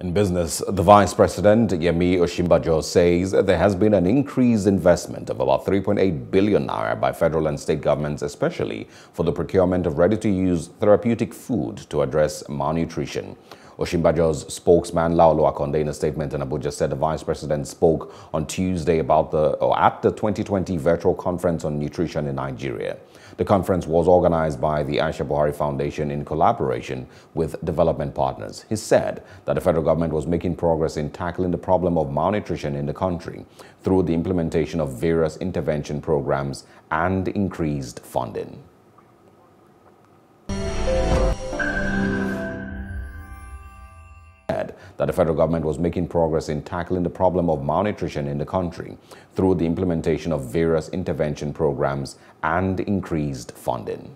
In business, the Vice President, Yemi Osinbajo, says there has been an increased investment of about 3.8 billion naira by federal and state governments, especially for the procurement of ready-to-use therapeutic food to address malnutrition. Osinbajo's spokesman Laolu Akande in a statement in Abuja said the vice president spoke on Tuesday about the or at the 2020 virtual conference on nutrition in Nigeria. The conference was organized by the Aisha Buhari Foundation in collaboration with development partners. He said that the federal government was making progress in tackling the problem of malnutrition in the country through the implementation of various intervention programs and increased funding. That the federal government was making progress in tackling the problem of malnutrition in the country through the implementation of various intervention programs and increased funding.